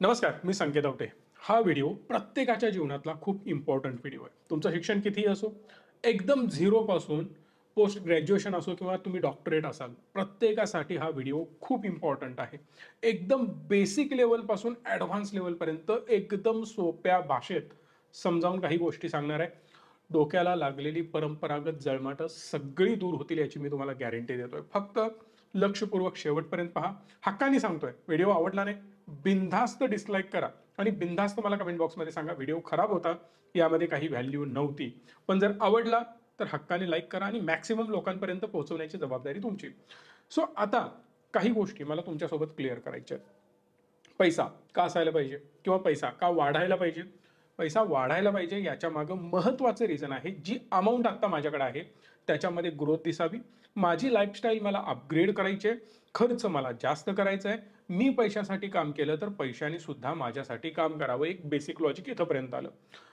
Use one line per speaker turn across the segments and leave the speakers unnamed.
नमस्कार मी संकेत आवटे. हा व्हिडिओ प्रत्येकाच्या जीवनातला खूप इम्पॉर्टंट व्हिडिओ आहे. तुमचं शिक्षण कितीही असो एकदम झिरोपासून पोस्ट ग्रॅज्युएशन असो किंवा तुम्ही डॉक्टरेट असाल प्रत्येकासाठी हा व्हिडिओ खूप इम्पॉर्टंट आहे. एकदम बेसिक लेवलपासून ॲडव्हान्स लेवलपर्यंत एकदम सोप्या भाषेत समजावून काही गोष्टी सांगणार आहे. डोक्याला लागलेली परंपरागत जळमाटं सगळी दूर होतील याची मी तुम्हाला गॅरंटी देतोय. फक्त लक्षपूर्वक शेवटपर्यंत पहा. हक्कानी सांगतोय. व्हिडिओ आवडला नाही? बिनधास्त डिसलाईक करा. आणि बिनधास्त मला कमेंट बॉक्समध्ये सांगा व्हिडिओ खराब होता यामध्ये काही व्हॅल्यू नव्हती. पण जर आवडला तर हक्काने लाईक करा आणि मॅक्सिमम लोकांपर्यंत पोहोचवण्याची जबाबदारी तुमची. सो आता काही गोष्टी मला तुमच्यासोबत क्लिअर करायच्या आहेत. पैसा का असायला पाहिजे? किंवा पैसा का वाढायला पाहिजे? पैसा वाढायला पाहिजे याच्या मागं महत्त्वाचं रिझन आहे. जी अमाऊंट आत्ता माझ्याकडे आहे त्याच्यामध्ये ग्रोथ दिसावी. माझी लाईफस्टाईल मला अपग्रेड करायची आहे. खर्च मला जास्त करायचा आहे. मी पैशासाठी काम केलं तर पैशाने सुद्धा माझ्यासाठी काम करावं एक बेसिक लॉजिक इथंपर्यंत आलं.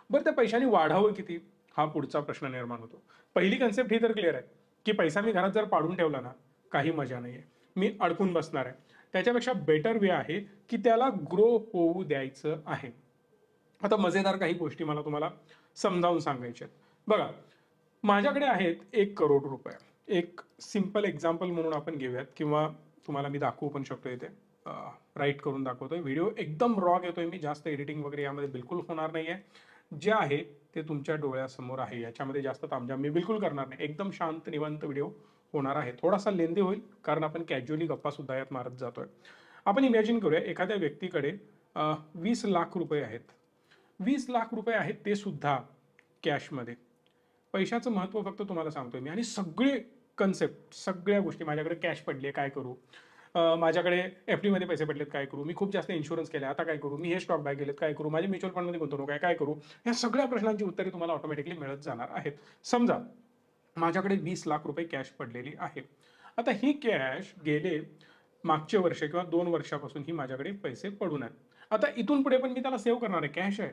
बरं त्या पैशाने वाढावं किती? हा पुढचा प्रश्न निर्माण होतो. पहिली कन्सेप्ट ही तर क्लिअर आहे की पैसा मी घरात जर पाडून ठेवला ना काही मजा नाही आहे मी अडकून बसणार आहे. त्याच्यापेक्षा बेटर वे आहे की त्याला ग्रो होऊ द्यायचं आहे. आता मजेदार काही गोष्टी मला तुम्हाला समजावून सांगायच्या आहेत. बघा माझ्याकडे आहेत एक करोड रुपये. एक सिंपल एक्झाम्पल म्हणून आपण घेऊयात किंवा तुम्हाला मी दाखवू पण शकतो इथे. राईट करून दाखवतोय. व्हिडिओ एकदम रॉ घेतोय मी. जास्त एडिटिंग वगैरे यामध्ये बिलकुल होणार नाही आहे जे आहे ते तुमच्या डोळ्यासमोर आहे. याच्यामध्ये जास्त तामझाम मी बिलकुल करणार नाही. एकदम शांत निवांत व्हिडिओ होणार आहे. थोडासा लेंदी होईल कारण आपण कॅज्युअली गप्पा सुद्धा यात मारत जातोय. आपण इमॅजिन करूया एखाद्या व्यक्तीकडे वीस लाख रुपये आहेत. वीस लाख रुपये आहेत ते सुद्धा कॅशमध्ये पैशाचं महत्त्व फक्त तुम्हाला सांगतोय मी. आणि सगळे कन्सेप्ट सगळ्या गोष्टी माझ्याकडे कॅश पडली आहे. काय करू? माझ्याकडे एफ डीमध्ये पैसे पडलेत काय करू? मी खूप जास्त इन्शुरन्स केले आता काय करू? मी हे स्टॉक बाय केलेत काय करू? माझे म्युच्युअल फंडमध्ये गुंतवणूक आहे काय करू? या सगळ्या प्रश्नांची उत्तरे तुम्हाला ऑटोमॅटिकली मिळत जाणार आहेत. समजा माझ्याकडे वीस लाख रुपये कॅश पडलेली आहे आता ही कॅश गेले मागचे वर्ष किंवा दोन वर्षापासून ही माझ्याकडे पैसे पडून आहेत आता इथून पुढे पण मी त्याला सेव्ह करणार आहे. कॅश आहे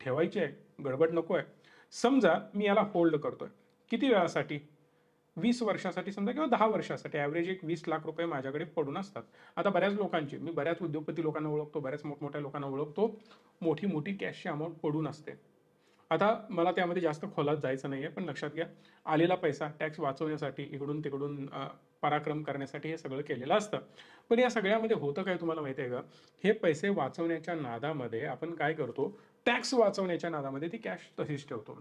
ठेवायची आहे गडबड नको आहे समजा मी याला होल्ड करतोय. किती वेळासाठी? वीस वर्षासाठी समजा किंवा दहा वर्षासाठी ॲव्हरेज एक वीस लाख रुपये माझ्याकडे पडून असतात. आता बऱ्याच लोकांची मी बऱ्याच उद्योगपती लोकांना ओळखतो बऱ्याच मोठमोठ्या लोकांना ओळखतो मोठी मोठी कॅशची अमाऊंट पडून असते. आता मला त्यामध्ये जास्त खोलात जायचं नाही आहे पण लक्षात घ्या आलेला पैसा टॅक्स वाचवण्यासाठी इकडून तिकडून पराक्रम करण्यासाठी हे सगळं केलेलं असतं. पण या सगळ्यामध्ये होतं काय तुम्हाला माहिती आहे का? हे पैसे वाचवण्याच्या नादामध्ये आपण काय करतो? टॅक्स वाचवण्याच्या नादामध्ये ती कॅश तशीच ठेवतो.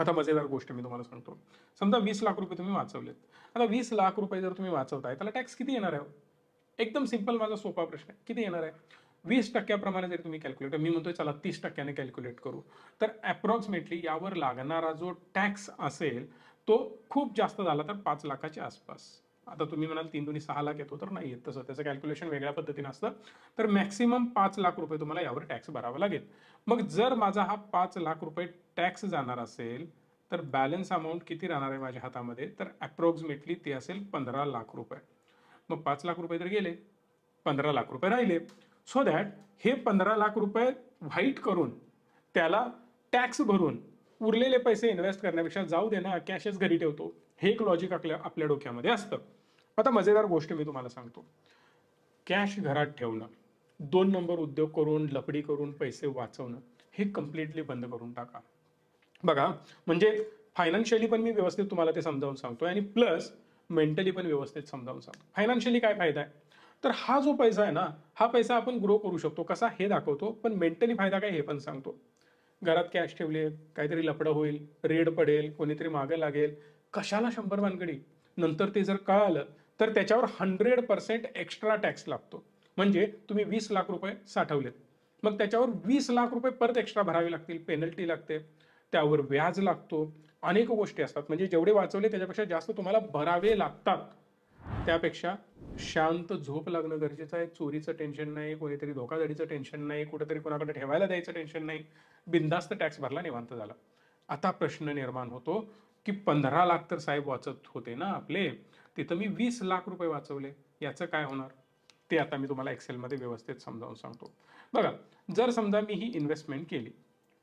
आता मजेदार गोष्ट मी तुम्हाला सांगतो. समजा वीस लाख रुपये तुम्ही वाचवलेत. आता वीस लाख रुपये जर तुम्ही वाचवताय त्याला टॅक्स किती येणार आहे हो? एकदम सिंपल माझा सोपा प्रश्न आहे. किती येणार आहे? वीस टक्क्याप्रमाणे जरी तुम्ही कॅल्क्युलेट मी म्हणतोय चला तीस टक्क्याने कॅल्क्युलेट करू. तर अप्रॉक्सिमेटली यावर लागणारा जो टॅक्स असेल तो खूप जास्त झाला तर पाच लाखाच्या आसपास. आता तुम्ही म्हणाल तीन दोन्ही सहा लाख येतो तर नाही येत तसं. त्याचं कॅल्क्युलेशन वेगळ्या पद्धतीनं असतं. तर मॅक्सिमम पाच लाख रुपये तुम्हाला यावर टॅक्स भरावा लागेल. मग जर माझा हा पाच लाख रुपये टॅक्स जाणार असेल तर बॅलन्स अमाऊंट किती राहणार आहे माझ्या हातामध्ये? तर अप्रॉक्सिमेटली ते असेल पंधरा लाख रुपये. मग पाच लाख रुपये तर गेले पंधरा लाख रुपये राहिले. सो दॅट हे पंधरा लाख रुपये व्हाईट करून त्याला टॅक्स भरून उरलेले पैसे इन्व्हेस्ट करण्यापेक्षा जाऊ दे ना कॅशच घरी ठेवतो. हे एक लॉजिक आपल्या आपल्या डोक्यामध्ये असतं. आता मजेदार गोष्ट मी तुम्हाला सांगतो. कॅश घरात ठेवणं दोन नंबर उद्योग करून लफडी करून पैसे वाचवणं हे कम्प्लिटली बंद करून टाका. बघा म्हणजे फायनान्शियली पण मी व्यवस्थित तुम्हाला ते समजावून सांगतो आणि प्लस मेंटली पण व्यवस्थित समजावून सांगतो. फायनान्शियली काय फायदा आहे? तर हा जो पैसा आहे ना हा पैसा आपण ग्रो करू शकतो. कसा? हे दाखवतो पण मेंटली फायदा काय हे पण सांगतो. घरात कॅश ठेवले काहीतरी लपडं होईल रेड पडेल कोणीतरी मागं लागेल कशाला शंभर वानगडी नंतर ते जर कळालं तर त्याच्यावर हंड्रेड पर्सेंट एक्स्ट्रा टॅक्स लागतो. म्हणजे तुम्ही वीस लाख रुपये साठवलेत. मग त्याच्यावर वीस लाख रुपये परत एक्स्ट्रा भरावे लागतील पेनल्टी लागते त्यावर व्याज लागतो. अनेक गोष्टी असतात. म्हणजे जेवढे वाचवले त्याच्यापेक्षा जास्त तुम्हाला भरावे लागतात. त्यापेक्षा शांत झोप लागणं गरजेचं आहे. चोरीचं टेन्शन नाही कोणीतरी धोकाधडीचं टेन्शन नाही कुठेतरी कोणाकडे ठेवायला द्यायचं टेन्शन नाही. बिंदास्त टॅक्स भरला निवांत झाला. आता प्रश्न निर्माण होतो. की पंधरा लाख तर साहेब वाचत होते ना आपले तिथं मी वीस लाख रुपये वाचवले. याचं काय होणार? ते आता मी तुम्हाला एक्सेलमध्ये व्यवस्थित समजावून सांगतो. बघा जर समजा मी ही इन्व्हेस्टमेंट केली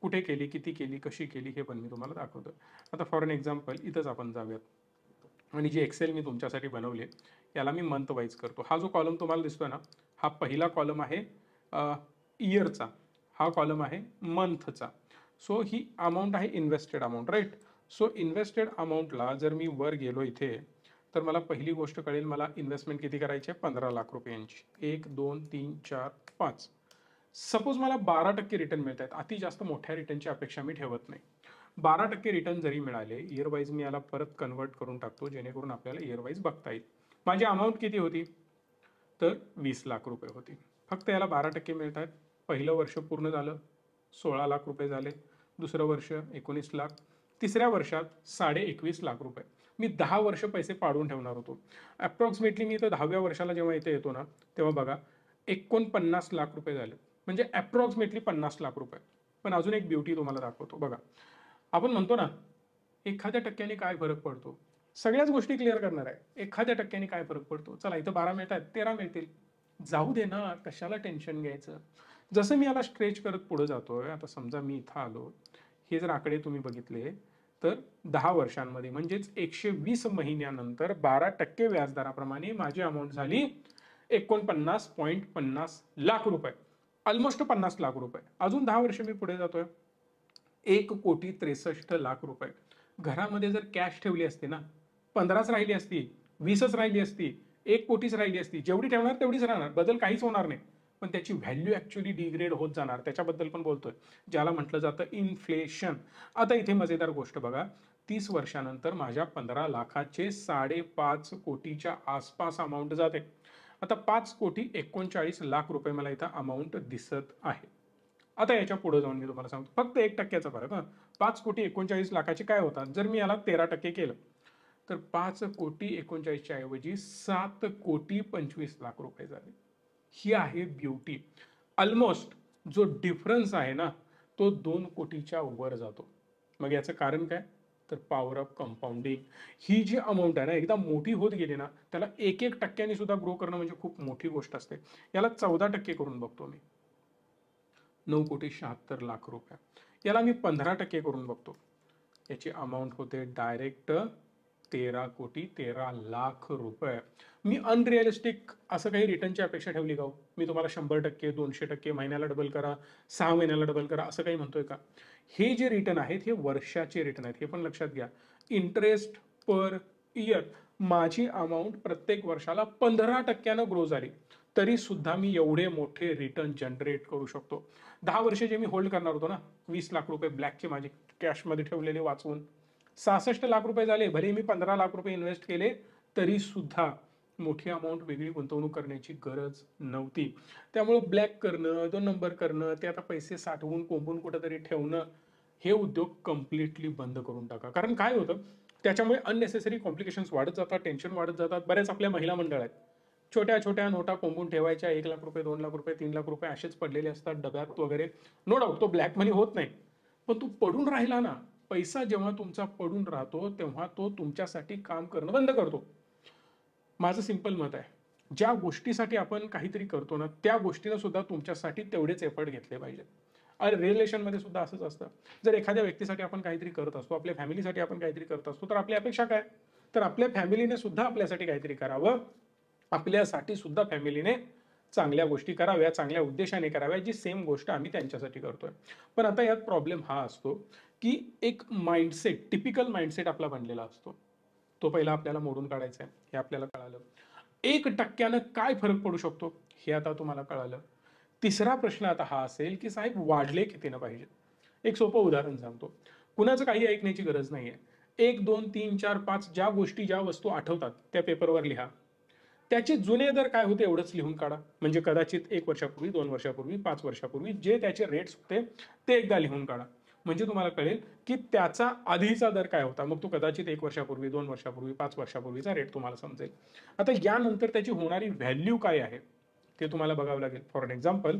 कुठे केली किती केली कशी केली हे पण मी तुम्हाला दाखवतो. आता फॉर एन एक्झाम्पल इथंच आपण जाऊयात. आणि जे एक्सेल मी तुमच्यासाठी बनवले याला मी मंथ वाईज करतो. हा जो कॉलम तुम्हाला दिसतोय ना हा पहिला कॉलम आहे इयरचा हा कॉलम आहे मंथचा सो ही अमाऊंट आहे invested amount right so invested अमाऊंटला जर मी वर गेलो इथे तर मला पहिली गोष्ट कळेल मला इन्व्हेस्टमेंट किती करायची? आहे पंधरा लाख रुपयांची. एक दोन तीन चार पाच. सपोज मला बारा टक्के रिटर्न मिळत आहेत अति जास्त मोठ्या रिटर्नची अपेक्षा मी ठेवत नाही. बारा टक्के रिटर्न जरी मिळाले इयरवाईज मी याला परत कन्वर्ट करून टाकतो जेणेकरून आपल्याला इयरवाईज बघता येईल. माझी अमाऊंट किती होती? तर वीस लाख रुपये होती. फक्त याला बारा टक्के मिळत आहेत पहिलं वर्ष पूर्ण झालं. सोळा लाख रुपये झाले. दुसरं वर्ष एकोणीस लाख. तिसऱ्या वर्षात साडे एकवीस लाख रुपये. मी दहा वर्ष पैसे पाडून ठेवणार होतो. अप्रॉक्सिमेटली मी तर दहाव्या वर्षाला जेव्हा इथे येतो ना तेव्हा बघा एकोणपन्नास लाख रुपये झाले. म्हणजे अप्रॉक्सिमेटली पन्नास लाख रुपये. पण अजून एक ब्युटी तुम्हाला दाखवतो. बघा आपण म्हणतो ना एखाद्या टक्क्याने काय फरक पडतो? सगळ्याच गोष्टी क्लिअर करणार आहे. एखाद्या टक्क्याने काय फरक पडतो? चला इथं बारा मिळत आहेत तेरा मिळतील. जाऊ दे ना कशाला टेन्शन घ्यायचं? जसं मी याला स्ट्रेच करत पुढे जातोय आता समजा मी इथं आलो हे जर आकडे तुम्ही बघितले तर दहा वर्षांमध्ये म्हणजेच एकशे वीस महिन्यानंतर बारा टक्के व्याजदराप्रमाणे माझी अमाऊंट झाली एकोणपन्नास पॉईंट पन्नास लाख रुपये. ऑलमोस्ट पन्नास लाख रुपये. अजून दहा वर्ष मी पुढे जातोय. एक कोटी त्रेसष्ट लाख रुपये. घरामध्ये जर कॅश ठेवली असते ना पंधराच राहिली असती वीसच राहिली असती एक कोटीच राहिली असती जेवढी ठेवणार तेवढीच राहणार. बदल काहीच होणार नाही. पण त्याची व्हॅल्यू ॲक्च्युली डिग्रेड होत जाणार. त्याच्याबद्दल पण बोलतोय. ज्याला म्हटलं जातं इन्फ्लेशन. आता इथे मजेदार गोष्ट बघा. तीस वर्षानंतर माझ्या पंधरा लाखाचे साडेपाच कोटीच्या आसपास अमाऊंट जाते. आता पाच कोटी एकोणचाळीस लाख रुपये मला इथं अमाऊंट दिसत आहे. आता याच्यापुढे जाऊन मी तुम्हाला सांगतो. फक्त एक टक्क्याचा फरक हां. पाच कोटी एकोणचाळीस लाखाचे काय होतात? जर मी याला तेरा टक्के केलं तर पाच कोटी एकोणचाळीसच्या ऐवजी सात कोटी पंचवीस लाख रुपये झाले. ही आहे ब्युटी ऑलमोस्ट जो डिफरन्स आहे ना तो दोन कोटीच्या वर जातो. मग याचं कारण काय? तर पॉवर ऑफ कंपाऊंडिंग ही जी अमाऊंट आहे ना एकदा मोठी होत गेली ना त्याला एक एक टक्क्याने सुद्धा ग्रो करणं म्हणजे खूप मोठी गोष्ट असते. याला चौदा टक्के करून बघतो मी. नऊ कोटी शहात्तर लाख रुपये. याला मी पंधरा टक्के करून बघतो. याची अमाऊंट होते डायरेक्ट तेरा कोटी तेरा लाख रुपये. मी अनरिअलिस्टिक असं काही रिटर्नची अपेक्षा ठेवली का हो? मी तुम्हाला शंभर टक्के दोनशे टक्के महिन्याला डबल करा सहा महिन्याला डबल करा असं काही म्हणतोय का? हे जे रिटर्न आहेत हे वर्षाचे रिटर्न आहेत. हे पण लक्षात घ्या. इंटरेस्ट पर इयर माझी अमाऊंट प्रत्येक वर्षाला पंधरा टक्क्यानं ग्रो झाली. तरी सुद्धा मी एवढे मोठे रिटर्न जनरेट करू शकतो. दहा वर्षे जे मी होल्ड करणार होतो ना वीस लाख रुपये ब्लॅकचे माझे कॅशमध्ये ठेवलेले वाचवून. सहासष्ट लाख रुपये झाले. भले मी पंधरा लाख रुपये इन्व्हेस्ट केले तरी सुद्धा मोठी अमाऊंट वेगळी गुंतवणूक करण्याची गरज नव्हती. त्यामुळं ब्लॅक करणं दोन नंबर करणं ते आता पैसे साठवून कोंबून कुठंतरी ठेवणं हे उद्योग कम्प्लिटली बंद करून टाका. कारण काय होतं त्याच्यामुळे अननेसेसरी कॉम्प्लिकेशन्स वाढत जातात टेन्शन वाढत जातात. बऱ्याच आपल्या महिला मंडळ आहेत. छोट्या छोट्या नोटा कोंबून ठेवायच्या एक लाख रुपये दोन लाख रुपये तीन लाख रुपये असेच पडलेले असतात डब्यात वगैरे. नो डाऊट तो ब्लॅक मनी होत नाही. पण तू पडून राहिला ना पैसा जेव्हा तुमचा पडून राहतो तेव्हा तो तुमच्यासाठी काम करणं बंद करतो. माझं सिंपल मत आहे. ज्या गोष्टीसाठी आपण काहीतरी करतो ना त्या गोष्टीनं सुद्धा तुमच्यासाठी तेवढेच एफर्ट घेतले पाहिजेत. आणि रिलेशनमध्ये सुद्धा असंच असतं. जर एखाद्या व्यक्तीसाठी आपण काहीतरी करत असतो आपल्या फॅमिलीसाठी आपण काहीतरी करत असतो तर आपली अपेक्षा काय? तर आपल्या फॅमिलीने सुद्धा आपल्यासाठी काहीतरी करावं. आपल्यासाठी सुद्धा फॅमिलीने चांगल्या गोष्टी कराव्या चांगल्या उद्देशाने कराव्या जी सेम गोष्ट आम्ही त्यांच्यासाठी करतोय. पण आता यात प्रॉब्लेम हा असतो की एक माइंडसेट टिपिकल माइंडसेट आपला बनलेला असतो. तो पहिला आपल्याला मोडून काढायचा आहे. हे आपल्याला कळालं. एक टक्क्यानं काय फरक पडू शकतो? हे आता तुम्हाला कळालं. तिसरा प्रश्न आता हा असेल की साहेब वाढले कितीनं पाहिजे? एक सोपं उदाहरण सांगतो. कुणाचं काही ऐकण्याची गरज नाही आहे एक दोन तीन चार पाच ज्या गोष्टी ज्या वस्तू आठवतात त्या पेपरवर लिहा. त्याचे जुने दर काय होते एवढंच लिहून काढा. म्हणजे कदाचित एक वर्षापूर्वी दोन वर्षापूर्वी पाच वर्षापूर्वी जे त्याचे रेट्स होते ते एकदा लिहून काढा. म्हणजे तुम्हाला कळेल की त्याचा आधीचा दर काय होता. मग तो कदाचित एक वर्षापूर्वी दोन वर्षापूर्वी पाच वर्षापूर्वीचा रेट तुम्हाला समजेल. आता यानंतर त्याची होणारी व्हॅल्यू काय आहे? ते तुम्हाला बघावं लागेल. फॉर एक्झाम्पल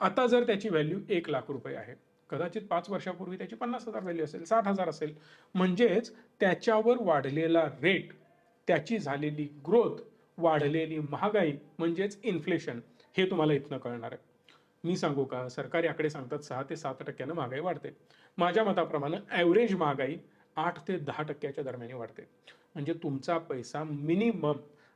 आता जर त्याची व्हॅल्यू एक लाख रुपये आहे कदाचित पाच वर्षापूर्वी त्याची पन्नास हजार व्हॅल्यू असेल साठ हजार असेल. म्हणजेच त्याच्यावर वाढलेला रेट त्याची झालेली ग्रोथ वाढलेली महागाई म्हणजेच इन्फ्लेशन हे तुम्हाला इथनं कळणार आहे. मी सांगू का? सरकारी आकडे सांगतात सहा ते सात टक्क्यानं महागाई वाढते. माझ्या मताप्रमाणे ॲव्हरेज महागाई आठ ते दहा टक्क्याच्या दरम्यान वाढते. म्हणजे तुमचा पैसा मिनिमम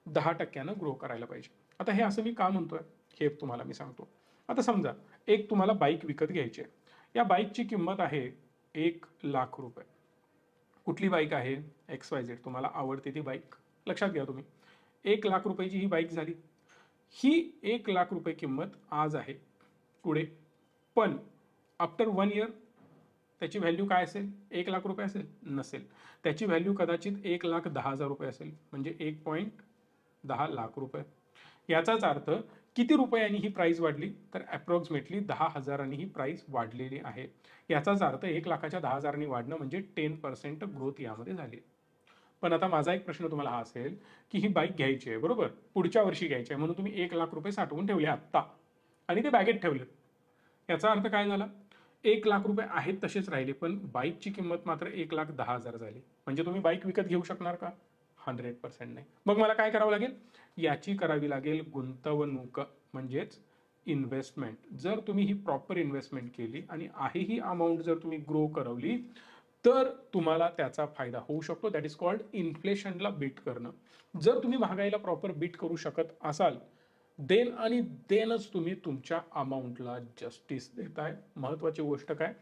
दहा टक्क्यानं ग्रो करायला पाहिजे. आता हे असं मी का म्हणतोय? हे तुम्हाला मी सांगतो. आता समजा एक तुम्हाला बाईक विकत घ्यायची आहे. या बाईकची किंमत आहे एक लाख रुपये. कुठली बाईक आहे? एक्स वाय झेड तुम्हाला आवडते ती बाईक लक्षात घ्या तुम्ही. एक लाख रुपयाची ही बाईक झाली. ही एक लाख रुपये किंमत आज आहे पुढे. पण आफ्टर वन इयर त्याची व्हॅल्यू काय असेल? एक लाख रुपये असेल? नसेल. त्याची व्हॅल्यू कदाचित एक लाख दहा हजार रुपये असेल. म्हणजे एक पॉईंट दहा लाख रुपये. याचाच अर्थ किती रुपयांनी ही प्राईस वाढली? तर अप्रॉक्सिमेटली दहा हजारांनी ही प्राईस वाढलेली आहे. याचाच अर्थ एक लाखाच्या दहा हजारांनी वाढणं म्हणजे टेन पर्सेंट ग्रोथ यामध्ये झाली. पण आता माझा एक प्रश्न तुम्हाला हा असेल की ही बाईक घ्यायची आहे बरोबर? पुढच्या वर्षी घ्यायची आहे म्हणून तुम्ही एक लाख रुपये साठवून ठेवले आत्ता. आणि ते बॅगेत ठेवले याचा अर्थ काय झाला? एक लाख रुपये आहेत तसेच राहिले पण बाईकची किंमत मात्र एक लाख दहा हजार झाली. म्हणजे तुम्ही बाईक विकत घेऊ शकणार का? हंड्रेड पर्सेंट नाही. मग मला काय करावं लागेल? याची करावी लागेल गुंतवणूक म्हणजेच इन्व्हेस्टमेंट जर तुम्ही ही प्रॉपर इन्व्हेस्टमेंट केली आणि आहे ही अमाऊंट जर तुम्ही ग्रो करवली तर तुम्हाला त्याचा फायदा होऊ शकतो. दॅट इज कॉल्ड इन्फ्लेशनला बीट करणं. जर तुम्ही महागाईला प्रॉपर बीट करू शकत असाल देन आणि देनच तुम्ही तुमच्या अमाऊंटला जस्टिस देताय. महत्त्वाची गोष्ट काय?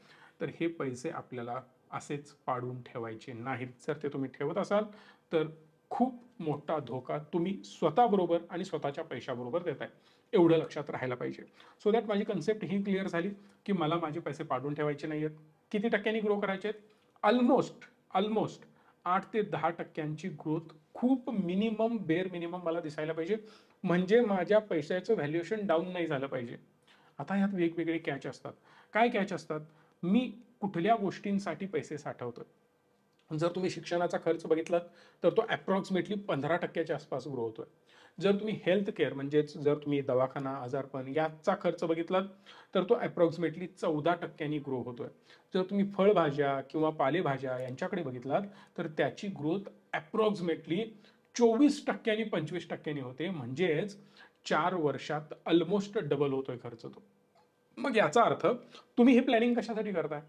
तर हे पैसे आपल्याला असेच पाडून ठेवायचे नाहीत. जर ते तुम्ही ठेवत असाल तर खूप मोठा धोका तुम्ही स्वतःबरोबर आणि स्वतःच्या पैशाबरोबर देताय. एवढं लक्षात राहायला पाहिजे. सो दॅट माझी कन्सेप्ट ही क्लिअर झाली की मला माझे पैसे पाडून ठेवायचे नाही आहेत किती टक्क्यांनी ग्रो करायचे आहेत ऑलमोस्ट ऑलमोस्ट आठ ते दहा टक्क्यांची ग्रोथ खूप मिनिमम बेअर मिनिमम मला दिसायला पाहिजे. म्हणजे माझ्या पैशाचं व्हॅल्युएशन डाऊन नाही झालं पाहिजे. आता यात वेगवेगळे कॅच असतात. काय कॅच असतात? मी कुठल्या गोष्टींसाठी पैसे साठवतो जर तुम्ही शिक्षणाचा खर्च बघितलात तर तो ॲप्रॉक्सिमेटली पंधरा टक्क्याच्या आसपास ग्रो होतोय. जर तुम्ही हेल्थ केअर म्हणजेच जर तुम्ही दवाखाना आजारपण याचा खर्च बघितलात तर तो ॲप्रॉक्सिमेटली चौदा टक्क्यांनी ग्रो होतोय. जर तुम्ही फळभाज्या किंवा पालेभाज्या यांच्याकडे बघितलात तर त्याची ग्रोथ ॲप्रॉक्सिमेटली चोवीस टक्क्यांनी पंचवीस टक्क्यांनी होते. म्हणजेच चार वर्षात ऑलमोस्ट डबल होतोय खर्च तो. मग याचा अर्थ तुम्ही हे प्लॅनिंग कशासाठी करताय?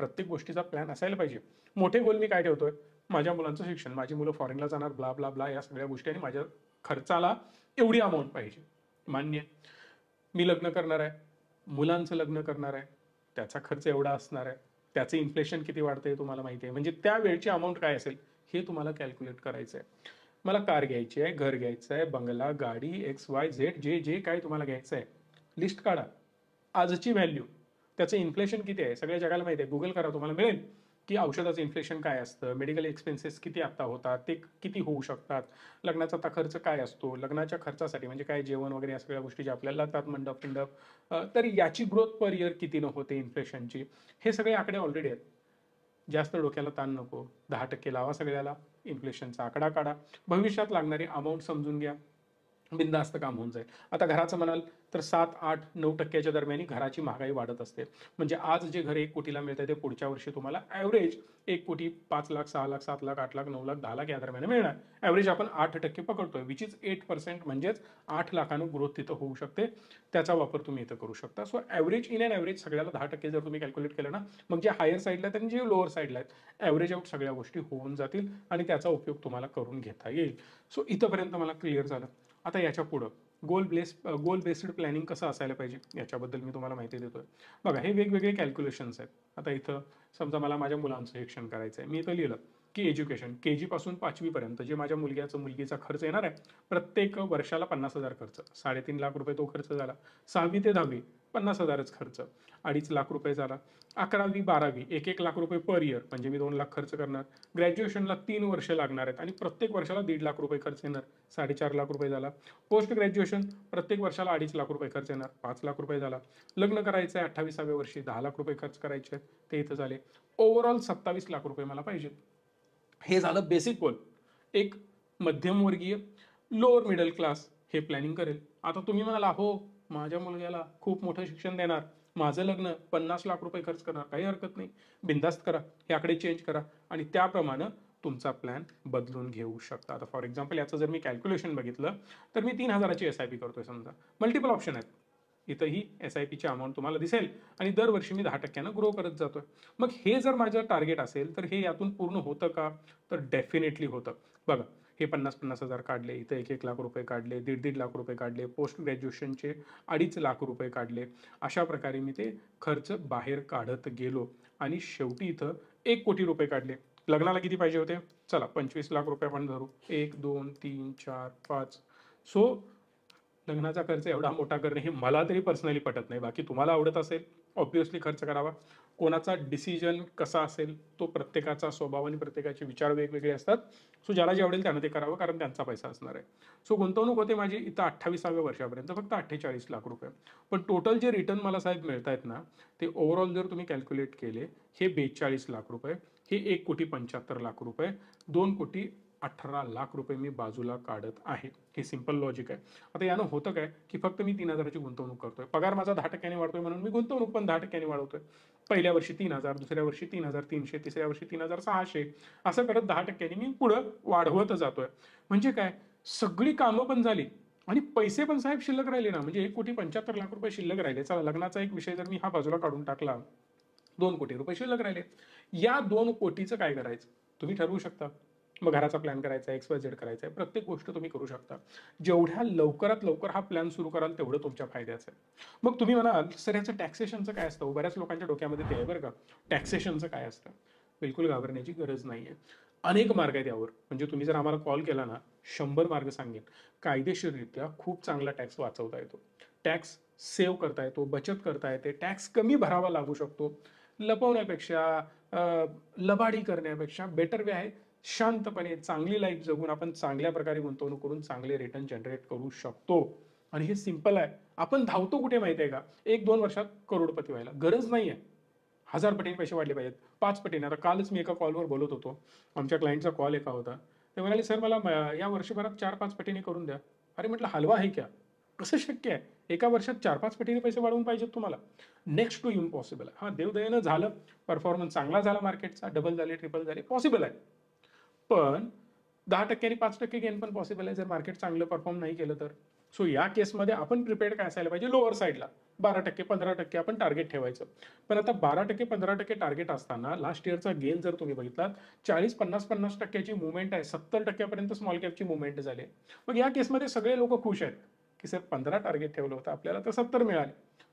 प्रत्येक गोष्टीचा प्लॅन असायला पाहिजे. मोठे गोल मी काय ठेवतोय? माझ्या मुलांचं शिक्षण. माझी मुलं फॉरेनला जाणार ब्ला ब्ला ब्ला या सगळ्या गोष्टी आणि माझ्या खर्चाला एवढी अमाऊंट पाहिजे. मान्य. मी लग्न करणार आहे. मुलांचं लग्न करणार आहे. त्याचा खर्च एवढा असणार आहे. त्याचं इन्फ्लेशन किती वाढतंय तुम्हाला माहिती आहे. म्हणजे त्या वेळची अमाऊंट काय असेल हे तुम्हाला कॅल्क्युलेट करायचं आहे. मला कार घ्यायची आहे घर घ्यायचं आहे बंगला गाडी एक्स वाय झेड जे जे काय तुम्हाला घ्यायचं आहे लिस्ट काढा. आजची व्हॅल्यू त्याचं इन्फ्लेशन किती आहे? सगळ्या जगाला माहिती आहे. गुगल करा तुम्हाला मिळेल की औषधाचं इन्फ्लेशन काय असतं मेडिकल एक्सपेन्सेस किती आत्ता होतात ते किती होऊ शकतात लग्नाचा आता खर्च काय असतो लग्नाच्या खर्चासाठी म्हणजे काय जेवण वगैरे या सगळ्या गोष्टी ज्या आपल्याला लागतात मंडप पिंडप तर याची ग्रोथ पर इयर कितीनं होते इन्फ्लेशनची हे सगळे आकडे ऑलरेडी आहेत. जास्त डोक्याला ताण नको. दहा टक्के लावा सगळ्याला इन्फ्लेशनचा आकडा काढा. भविष्यात लागणारी अमाऊंट समजून घ्या. बिंदास्त काम होऊन जाईल. आता घराचं म्हणाल तर सात आठ नऊ टक्क्याच्या दरम्यान घराची महागाई वाढत असते. म्हणजे आज जे घर एक कोटीला मिळतं ते पुढच्या वर्षी तुम्हाला ॲव्हरेज एक कोटी पाच लाख सहा लाख सात लाख आठ लाख नऊ लाख दहा लाख या दरम्यान मिळणार. ॲव्हरेज आपण आठ टक्के पकडतोय विच इज एट पर्सेंट म्हणजेच आठ लाखानं ग्रोथ तिथं होऊ शकते. त्याचा वापर तुम्ही इथं करू शकता. So average in and average सगळ्याला दहा टक्के जर तुम्ही कॅल्क्युलेट केलं ना मग जे हायर साईडला आहेत आणि जे लोअर साईडला आहेत ॲव्हरेज आउट सगळ्या गोष्टी होऊन जातील आणि त्याचा उपयोग तुम्हाला करून घेता येईल. सो इथंपर्यंत मला क्लिअर झालं. आता याच्या पुढं. Goal base goal based planning कसं असायला पाहिजे? याच्याबद्दल मी तुम्हाला माहिती देतोय. बघा हे वेगवेगळे कॅल्क्युलेशन्स आहेत. आता इथं समजा मला माझ्या मुलांचं शिक्षण करायचं आहे मी इथं लिहिलं की एज्युकेशन के जीपासून पाचवीपर्यंत जे माझ्या मुलग्याचं मुलगीचा खर्च येणार आहे प्रत्येक वर्षाला पन्नास हजार खर्च. साडेतीन लाख रुपये तो खर्च झाला. सहावी ते दहावी पन्नास हजारच खर्च. अडीच लाख रुपये झाला. अकरावी बारावी एक एक लाख रुपये पर इयर म्हणजे मी दोन लाख खर्च करणार. ग्रॅज्युएशनला तीन वर्ष लागणार आहेत आणि प्रत्येक वर्षाला दीड लाख रुपये खर्च येणार. साडेचार लाख रुपये झाला. पोस्ट ग्रॅज्युएशन प्रत्येक वर्षाला अडीच लाख रुपये खर्च येणार. पाच लाख रुपये झाला. लग्न करायचं आहे अठ्ठावीसाव्या वर्षी दहा लाख रुपये खर्च करायचे ते इथं झाले. ओव्हरऑल सत्तावीस लाख रुपये मला पाहिजेत हे झालं बेसिक गोल एक मध्यमवर्गीय लोअर मिडल क्लास हे प्लॅनिंग करेल. आता तुम्ही म्हणाला हो माझ्या मुलग्याला खूप मोठं शिक्षण देणार माझं लग्न पन्नास लाख रुपये खर्च करणार काही हरकत नाही. बिंदास्त करा हे आकडे चेंज करा आणि त्याप्रमाणे तुमचा प्लॅन बदलून घेऊ शकता. आता फॉर एक्झाम्पल याचं जर मी कॅल्क्युलेशन बघितलं तर मी तीन हजाराची एस आय पी करतोय समजा. मल्टिपल ऑप्शन आहेत. इथंही एस आय पीची अमाऊंट तुम्हाला दिसेल आणि दरवर्षी मी दहा टक्क्यानं ग्रो करत जातोय. मग हे जर माझं टार्गेट असेल तर हे यातून पूर्ण होतं का? तर डेफिनेटली होतं. बघा हे पन्नास पन्नास हजार काढले इथं एक एक लाख रुपये काढले दीड दीड लाख रुपये काढले पोस्ट ग्रॅज्युएशनचे अडीच लाख रुपये काढले. अशा प्रकारे मी ते खर्च बाहेर काढत गेलो. आणि शेवटी इथं एक कोटी रुपये काढले. लग्नाला किती पाहिजे होते? चला पंचवीस लाख रुपये आपण धरू. एक दोन तीन चार पाच. सो लग्नाचा खर्च एवढा मोठा करणे हे मला तरी पर्सनली पटत नाही. बाकी तुम्हाला आवडत असेल ऑब्विसली खर्च करावा. कोणाचा डिसिजन कसा असेल तो प्रत्येकाचा स्वभाव आणि प्रत्येकाचे विचार वेगवेगळे असतात. सो ज्याला जे आवडेल त्यानं ते करावं कारण त्यांचा पैसा असणार आहे. सो गुंतवणूक होते माझी इथं अठ्ठावीसाव्या वर्षापर्यंत फक्त अठ्ठेचाळीस लाख रुपये. पण टोटल जे रिटर्न मला साहेब मिळत आहेत ना ते ओव्हरऑल जर तुम्ही कॅल्क्युलेट केले हे बेचाळीस लाख रुपये हे एक कोटी पंच्याहत्तर लाख रुपये दोन कोटी अठरा लाख रुपये मी बाजूला काढत आहे. हे सिंपल लॉजिक आहे. आता यानं होतं काय की फक्त मी तीन हजाराची गुंतवणूक करतोय. पगार माझा दहा टक्क्याने वाढतोय म्हणून मी गुंतवणूक पण दहा टक्क्याने वाढवतोय. पहिल्या वर्षी तीन हजार दुसऱ्या वर्षी तीन हजार तीनशे तिसऱ्या वर्षी तीन हजार सहाशे. असं करत दहा टक्क्याने मी पुढं वाढवत जातोय. म्हणजे काय? सगळी कामं पण झाली. आणि पैसे पण साहेब शिल्लक राहिले ना. म्हणजे एक कोटी पंच्याहत्तर लाख रुपये शिल्लक राहिले. चला लग्नाचा एक विषय जर मी हा बाजूला काढून टाकला. दोन कोटी रुपये शिल्लक राहिले. या दोन कोटीचं काय करायचं? तुम्ही ठरवू शकता. मग घराचा प्लॅन करायचा आहे एक्स वाय झेड करायचा आहे. प्रत्येक गोष्ट तुम्ही करू शकता. जेवढ्या लवकरात लवकर हा प्लॅन सुरू कराल तेवढं तुमच्या फायद्याचं आहे. मग तुम्ही म्हणाल सर ह्याचं टॅक्सेशनचं काय असतं? हो, बऱ्याच लोकांच्या डोक्यामध्ये ते आहे बरं का. टॅक्सेशनचं काय असतं? बिलकुल घाबरण्याची गरज नाही आहे अनेक मार्ग आहेत यावर. म्हणजे तुम्ही जर आम्हाला कॉल केला ना शंभर मार्ग सांगेन. कायदेशीररित्या खूप चांगला टॅक्स वाचवता येतो. टॅक्स सेव्ह करता येतो बचत करता येते. टॅक्स कमी भरावा लागू शकतो. लपवण्यापेक्षा लबाडी करण्यापेक्षा बेटर वे आहे. शांतपणे चांगली लाईफ जगून आपण चांगल्या प्रकारे गुंतवणूक करून चांगले रिटर्न जनरेट करू शकतो. आणि हे सिंपल आहे. आपण धावतो कुठे माहिती आहे का? एक दोन वर्षात करोडपती व्हायला. गरज नाही आहे हजार पटीने पैसे वाढले पाहिजेत. पाच पटीने. आता कालच मी एका कॉलवर बोलत होतो. आमच्या क्लायंटचा कॉल एका होता. ते म्हणाले सर मला या वर्षभरात चार पाच पटीने करून द्या. अरे म्हटलं हलवा आहे क्या? कसं शक्य आहे? एका वर्षात चार पाच पटीने पैसे वाढवून पाहिजेत तुम्हाला. नेक्स्ट टू इम्पॉसिबल आहे. हा देवदयेनं झालं. परफॉर्मन्स चांगला झाला मार्केटचा डबल झाले ट्रिपल झाले. पॉसिबल आहे. पण दहा टक्क्यांनी पाच टक्के गेन पण पॉसिबल आहे. जर मार्केट चांगलं परफॉर्म नाही केलं तर. सो या केसमध्ये आपण प्रिपेअर्ड काय असायला पाहिजे? लोअर साईडला बारा टक्के पंधरा टक्के आपण टार्गेट ठेवायचं. पण आता बारा टक्के पंधरा टक्के टार्गेट असताना लास्ट इयरचा गेन जर तुम्ही बघितलात चाळीस पन्नास पन्नास टक्क्याची मुवमेंट आहे. सत्तर टक्क्यापर्यंत स्मॉल कॅपची मुवमेंट झाली मग या केसमध्ये सगळे लोक खुश आहेत की सर पंधरा टार्गेट ठेवलं होतं. आपल्याला तर सत्तर मिळाले.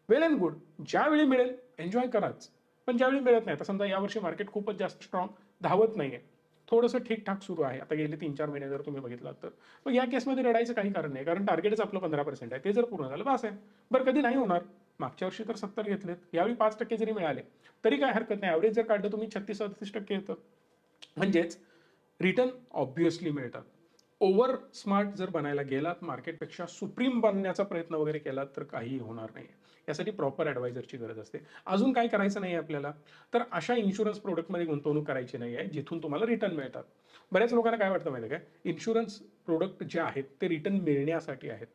वेल अँड गुड ज्यावेळी मिळेल एन्जॉय कराच. पण ज्यावेळी मिळत नाही तर समजा यावर्षी मार्केट खूपच जास्त स्ट्रॉंग धावत नाहीये. थोडंसं ठीकठाक सुरू आहे. आता गेले तीन चार महिने जर तुम्ही बघितलात तर. मग या केसमध्ये रडायचं काही कारण नाही. कारण टार्गेटच आपलं पंधरा पर्सेंट आहे. ते जर पूर्ण झालं बस आहे. बरं कधी नाही होणार. मागच्या वर्षी तर सत्तर घेतलेत. यावेळी पाच टक्के जरी मिळाले तरी काय हरकत नाही. ॲव्हरेज जर काढलं तुम्ही छत्तीस सदतीस टक्के येतं. म्हणजेच रिटर्न ऑब्व्हियसली मिळतात. ओव्हर स्मार्ट जर बनायला गेलात मार्केटपेक्षा सुप्रीम बनण्याचा प्रयत्न वगैरे केलात तर काही होणार नाही यासाठी प्रॉपर ॲडवायझरची गरज असते. अजून काय करायचं नाही आपल्याला? तर अशा इन्शुरन्स प्रोडक्टमध्ये गुंतवणूक करायची नाही आहे जिथून तुम्हाला रिटर्न मिळतात. बऱ्याच लोकांना काय वाटतं माहिती आहे काय इन्शुरन्स प्रोडक्ट जे आहेत ते रिटर्न मिळण्यासाठी आहेत.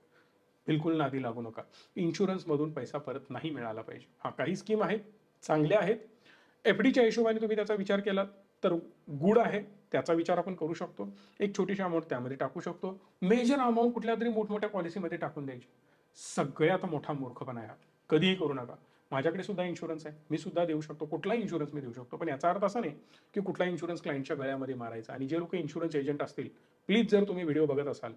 बिलकुल नादी लागू नका. इन्शुरन्समधून पैसा परत नाही मिळाला पाहिजे. हा काही स्कीम आहेत चांगल्या आहेत. एफ डीच्या हिशोबाने तुम्ही त्याचा विचार केला तर गुड आहे. त्याचा विचार आपण करू शकतो. एक छोटीशी अमाऊंट त्यामध्ये टाकू शकतो. मेजर अमाऊंट कुठल्या तरी मोठमोठ्या पॉलिसीमध्ये टाकून द्यायची. सगळ्यात मोठा मूर्खपणा आहे कधीही करू नका. माझ्याकडे सुद्धा इन्शुरन्स आहे. मी सुद्धा देऊ शकतो. कुठलाही इन्शुरन्स मी देऊ शकतो. पण याचा अर्थ असा नाही की कुठला इन्शुरन्स क्लायंटच्या गळ्यामध्ये मारायचा आणि जे लोक इन्शुरन्स एजंट असतील प्लीज जर तुम्ही व्हिडिओ बघत असाल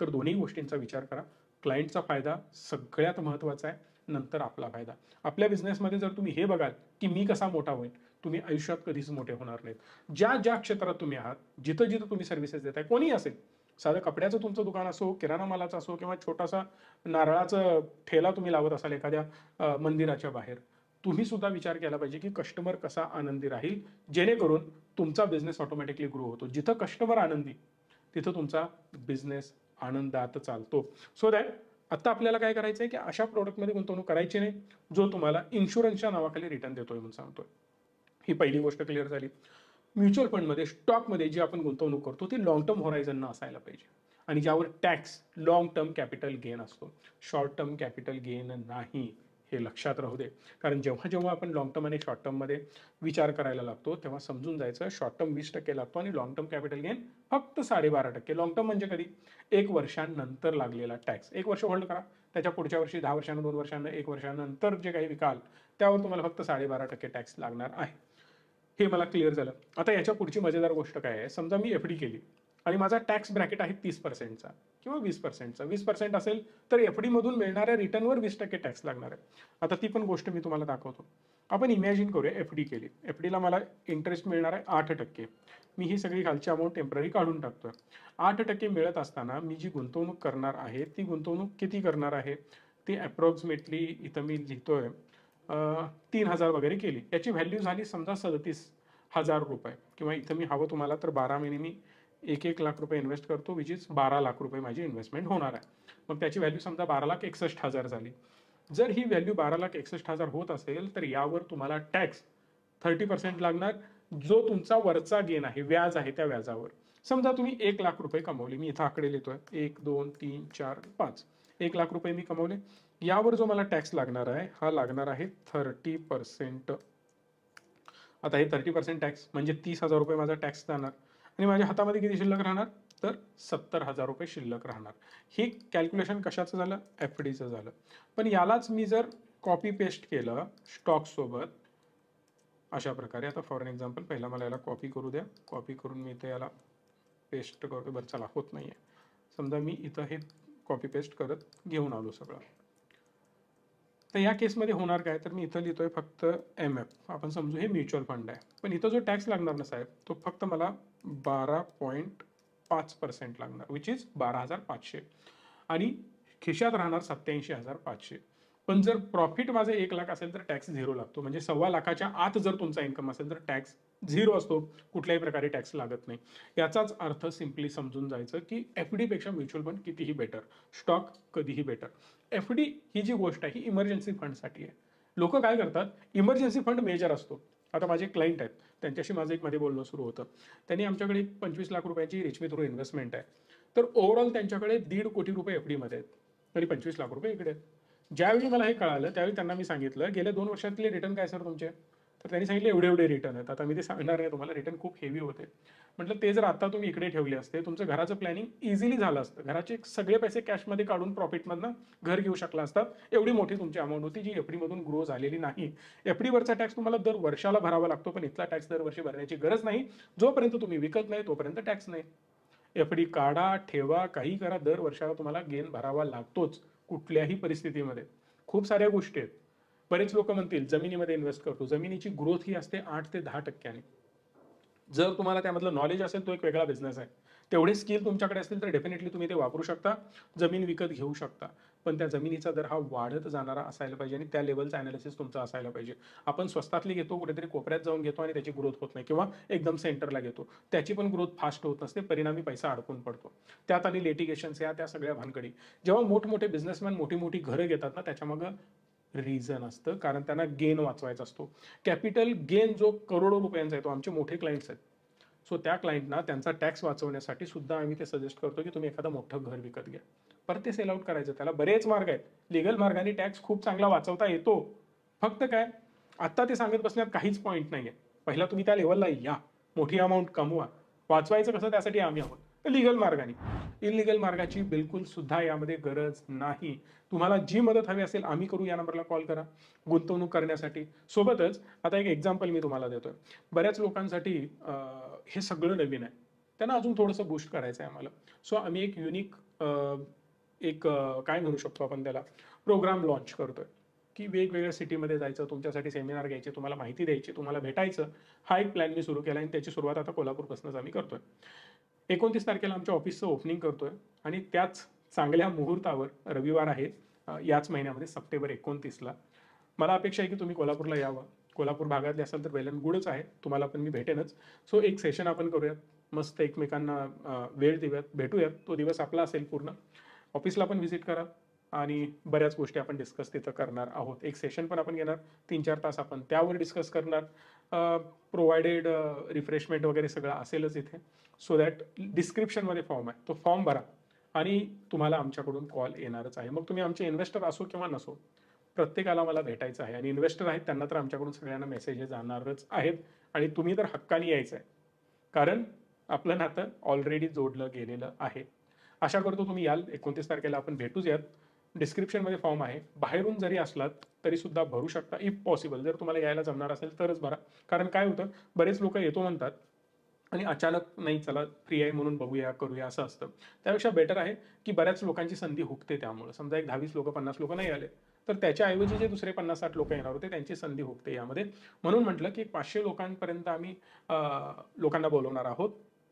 तर दोन्ही गोष्टींचा विचार करा. क्लायंटचा फायदा सगळ्यात महत्त्वाचा आहे. नंतर आपला फायदा. आपल्या बिझनेसमध्ये जर तुम्ही हे बघाल की मी कसा मोठा होईल तुम्ही आयुष्यात कधीच मोठे होणार नाहीत. ज्या ज्या क्षेत्रात तुम्ही आहात जिथं जिथं तुम्ही सर्व्हिसेस देताय कोणी असेल साधं कपड्याचं तुमचं दुकान असो किराणा मालाचं असो किंवा छोटासा नारळाचं ठेला तुम्ही लावत असाल एखाद्या मंदिराच्या बाहेर तुम्ही सुद्धा विचार केला पाहिजे की कस्टमर कसा आनंदी राहील जेणेकरून तुमचा बिझनेस ऑटोमॅटिकली ग्रो होतो. जिथं कस्टमर आनंदी तिथं तुमचा बिझनेस आनंदात चालतो. सो दॅट आत्ता आपल्याला काय करायचं आहे की अशा प्रोडक्टमध्ये गुंतवणूक करायची नाही जो तुम्हाला इन्शुरन्सच्या नावाखाली रिटर्न देतोय म्हणून सांगतोय. ही पहिली गोष्ट क्लिअर झाली. म्युच्युअल फंडमध्ये स्टॉकमध्ये जी आपण गुंतवणूक करतो ती लॉंग टर्म होरायझननं असायला पाहिजे. आणि ज्यावर tax long term capital gain असतो. शॉर्ट टर्म कॅपिटल गेन नाही हे लक्षात राहू दे. कारण जेव्हा जेव्हा आपण लॉंग टर्म आणि शॉर्ट टर्ममध्ये विचार करायला लागतो तेव्हा समजून जायचं शॉर्ट टर्म वीस टक्के लागतो आणि लॉंग टर्म कॅपिटल गेन फक्त साडेबारा टक्के. लॉंग टर्म म्हणजे कधी? एक वर्षानंतर लागलेला टॅक्स एक वर्ष होल्ड करा. त्याच्या पुढच्या वर्षी दहा वर्षानं दोन वर्षानं एक वर्षानंतर जे काही विकाल त्यावर तुम्हाला फक्त साडेबारा टक्के टॅक्स लागणार आहे. हे मला क्लिअर झालं. आता याच्या पुढची मजेदार गोष्ट काय आहे? समजा मी एफ डी केली आणि माझा टॅक्स ब्रॅकेट आहे तीस पर्सेंटचा किंवा वीस पर्सेंटचा वीस पर्सेंट असेल तर एफ डीमधून मिळणाऱ्या रिटर्नवर वीस टक्के टॅक्स लागणार आहे. आता ती पण गोष्ट मी तुम्हाला दाखवतो. आपण इमॅजिन करूया एफ डी केली. एफ डीला मला इंटरेस्ट मिळणार आहे आठ टक्के. मी ही सगळी खालची अमाऊंट टेंपररी काढून टाकतोय. आठ टक्के मिळत असताना मी जी गुंतवणूक करणार आहे ती गुंतवणूक किती करणार आहे? ती अप्रॉक्सिमेटली इथं मी लिहितोय तीन हजार वगैरे केली. याची व्हॅल्यू झाली समजा सदतीस हजार रुपये. किंवा इथं मी हवं तुम्हाला तर बारा महिने मी एक एक लाख रुपये इन्व्हेस्ट करतो विच इज बारा लाख रुपये माझी इन्व्हेस्टमेंट होणार आहे. मग त्याची व्हॅल्यू समजा बारा लाख एकसष्ट हजार झाली. जर ही व्हॅल्यू बारा लाख एकसष्ट हजार होत असेल तर यावर तुम्हाला टॅक्स थर्टी पर्सेंट लागणार. जो तुमचा वरचा गेन आहे व्याज आहे त्या व्याजावर. समजा तुम्ही एक लाख रुपये कमवले. मी इथं आकडे लिहितोय. एक दोन तीन चार पाच. एक लाख रुपये मी कमवले. यावर जो मला टॅक्स लागणार आहे हा लागणार आहे थर्टी पर्सेंट आता हे थर्टी पर्सेंट टॅक्स म्हणजे तीस हजार रुपये माझा टॅक्स जाणार. आणि माझ्या हातामध्ये किती शिल्लक राहणार? तर सत्तर हजार रुपये शिल्लक राहणार. हे कॅल्क्युलेशन कशाचं झालं? एफ डीचं झालं. पण यालाच मी जर कॉपी पेस्ट केलं स्टॉकसोबत अशा प्रकारे. आता फॉर एक्झाम्पल पहिला मला याला कॉपी करू द्या. कॉपी करून मी इथे याला पेस्ट करतो बरं चला होत नाही आहे समजा मी इथं हे कॉपी पेस्ट करत घेऊन आलो सगळं. तर या केसमध्ये होणार काय? तर मी इथं लिहितोय फक्त एम एफ आपण समजू हे म्युच्युअल फंड आहे. पण इथं जो टॅक्स लागणार ना साहेब तो फक्त मला बारा पॉईंट पाच पर्सेंट लागणार विच इज बारा हजार पाचशे. आणि खिशात राहणार सत्याऐंशी हजार पाचशे. पण जर प्रॉफिट माझं एक लाख असेल तर टॅक्स झिरो लागतो. म्हणजे सव्वा लाखाच्या आत जर तुमचा इन्कम असेल तर टॅक्स झिरो असतो कुठल्याही प्रकारे टॅक्स लागत नाही. याचाच अर्थ सिम्पली समजून जायचं की एफपेक्षा म्युच्युअल फंड कितीही बेटर स्टॉक कधीही बेटर. एफ डी ही जी गोष्ट आहे ही इमर्जन्सी फंडसाठी आहे. लोक काय करतात इमर्जन्सी फंड मेजर असतो. आता माझे क्लायंट आहेत त्यांच्याशी माझं एक मध्ये बोलणं सुरू होतं. त्यांनी आमच्याकडे एक पंचवीस लाख रुपयाची रिचमी थ्रू इन्व्हेस्टमेंट आहे. तर ओव्हरऑल त्यांच्याकडे दीड कोटी रुपये एफ डीमध्ये आहेत. तरी पंचवीस लाख रुपये इकडे आहेत. ज्यावेळी मला हे कळालं त्यावेळी त्यांना मी सांगितलं गेल्या दोन वर्षातले रिटर्न काय सर तुमचे? तर त्यांनी सांगितले एवढे एवढे रिटर्न आहेत. आता मी ते सांगणार नाही तुम्हाला रिटर्न खूप हेवी होते. म्हटलं ते जर आता तुम्ही इकडे ठेवले असते तुमचं घराचं प्लॅनिंग इझिली झालं असतं. घराचे सगळे पैसे कॅशमध्ये काढून प्रॉफिटमधनं घर घेऊ शकला असतात एवढी मोठी तुमची अमाऊंट होती जी एफडीमधून मधून ग्रो झालेली नाही. एफडीवरचा वरचा टॅक्स तुम्हाला दर वर्षाला भरावा लागतो पण इथला टॅक्स दरवर्षी भरण्याची गरज नाही. जोपर्यंत तुम्ही विकत नाही तोपर्यंत टॅक्स नाही. एफडी काढा ठेवा काही करा दर वर्षाला तुम्हाला गेन भरावा लागतोच कुठल्याही परिस्थितीमध्ये. खूप साऱ्या गोष्टी आहेत. बरेच लोक म्हणतील जमिनीमध्ये इन्व्हेस्ट करतो. जमिनीची ग्रोथ ही असते आठ ते दहा टक्क्याने. जर तुम्हाला त्यामधलं नॉलेज असेल तो एक वेगळा बिझनेस आहे. तेवढे स्किल तुमच्याकडे असतील तर डेफिनेटली तुम्ही ते वापरू शकता. जमीन विकत घेऊ शकता. पण त्या जमिनीचा दर हा वाढत जाणारा असायला पाहिजे आणि त्या लेवलचा अनालिसिस तुमचा असायला पाहिजे. आपण स्वस्तातली घेतो कुठेतरी कोपऱ्यात जाऊन घेतो आणि त्याची ग्रोथ होत नाही किंवा एकदम सेंटरला घेतो. त्याची पण ग्रोथ फास्ट होत नसते परिणामी पैसा अडकून पडतो. त्यात आणि लेटिगेशन्स या त्या सगळ्या भानगडी. जेव्हा मोठमोठे बिझनेसमॅन मोठी मोठी घरं घेतात ना त्याच्यामागं रिझन असतं. कारण त्यांना गेन वाचवायचा असतो. कॅपिटल गेन जो करोडो रुपयांचा आहे तो आमचे मोठे क्लायंट्स आहेत. सो त्या क्लायंटना त्यांचा टॅक्स वाचवण्यासाठी सुद्धा आम्ही ते सजेस्ट करतो की तुम्ही एखादं मोठं घर विकत घ्या. परत ते सेल आउट करायचं. त्याला बरेच मार्ग आहेत. लिगल मार्गाने टॅक्स खूप चांगला वाचवता येतो. फक्त काय? आत्ता ते सांगत बसण्यात काहीच पॉईंट नाही आहे पहिला तुम्ही त्या लेवलला या. मोठी अमाऊंट कमवा. वाचवायचं कसं? त्यासाठी आम्ही आहोत. लिगल मार्गाने. इलिगल मार्गाची बिलकुल सुद्धा यामध्ये गरज नाही. तुम्हाला जी मदत हवी असेल आम्ही करू. या नंबरला कॉल करा. गुंतवणूक करण्यासाठी. सोबतच आता एक एक्झाम्पल मी तुम्हाला देतोय. बऱ्याच लोकांसाठी हे सगळं नवीन आहे. त्यांना अजून थोडंसं बूस्ट करायचं आहे आम्हाला. सो आम्ही एक युनिक एक काय म्हणू शकतो आपण त्याला? प्रोग्राम लॉन्च करतोय. की वेगवेगळ्या सिटीमध्ये जायचं तुमच्यासाठी सेमिनार घ्यायचे तुम्हाला माहिती द्यायची तुम्हाला भेटायचं. हा एक प्लॅन मी सुरू केला आणि त्याची सुरुवात आता कोल्हापूरपासूनच आम्ही करतोय. एकोणतीस तारखेला आमच्या ऑफिसचं ओपनिंग करतोय. आणि त्याच चांगल्या मुहूर्तावर रविवार आहे याच महिन्यामध्ये सप्टेंबर एकोणतीसला. मला अपेक्षा आहे की तुम्ही कोल्हापूरला यावं. कोल्हापूर भागातले असाल तर वेल अँड गुडच आहे. तुम्हाला पण मी भेटेनच. सो एक सेशन आपण करूयात. मस्त एकमेकांना वेळ देऊयात. भेटूयात. तो दिवस आपला असेल पूर्ण. ऑफिसला पण व्हिजिट करा. आणि बऱ्याच गोष्टी आपण डिस्कस तिथं करणार आहोत. एक सेशन पण आपण घेणार. तीन चार तास आपण त्यावर डिस्कस करणार. प्रोव्हायडेड रिफ्रेशमेंट वगैरे सगळं असेलच इथे. सो दॅट डिस्क्रिप्शनमध्ये फॉर्म आहे. तो फॉर्म भरा. आणि तुम्हाला आमच्याकडून कॉल येणारच आहे. मग तुम्ही आमचे इन्व्हेस्टर असो किंवा नसो प्रत्येकाला मला भेटायचं आहे. आणि इन्व्हेस्टर आहेत त्यांना तर आमच्याकडून सगळ्यांना मेसेजेस जाणारच आहेत. आणि तुम्ही तर हक्काने यायचं आहे कारण आपलं नातं ऑलरेडी जोडलं गेलेलं आहे. आशा करतो तुम्ही याल. एकोणतीस तारखेला आपण भेटूच यात डिस्क्रिप्शनमध्ये फॉर्म आहे. बाहेरून जरी असलात तरी सुद्धा भरू शकता इफ पॉसिबल जर तुम्हाला यायला जमणार असेल तरच भरा. कारण काय होतं बरेच लोक येतो म्हणतात आणि अचानक नाही चला फ्री आहे म्हणून बघूया करूया असं असतं. त्यापेक्षा बेटर आहे की बऱ्याच लोकांची संधी हुकते त्यामुळे. समजा एक दहावीस लोक पन्नास लोक नाही आले तर त्याच्याऐवजी जे दुसरे पन्नास साठ लोक येणार होते त्यांची संधी हुकते यामध्ये. म्हणून म्हटलं की पाचशे लोकांपर्यंत आम्ही लोकांना बोलवणार आहोत.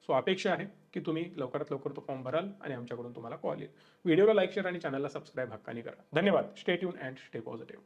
सो अपेक्षा आहे की तुम्ही लवकरात लवकर तो फॉर्म भराल आणि आमच्याकडून तुम्हाला कॉल येईल. व्हिडिओला लाईक शेअर आणि चॅनलला सबस्क्राईब हक्कानी करा. धन्यवाद. Stay tune and stay positive.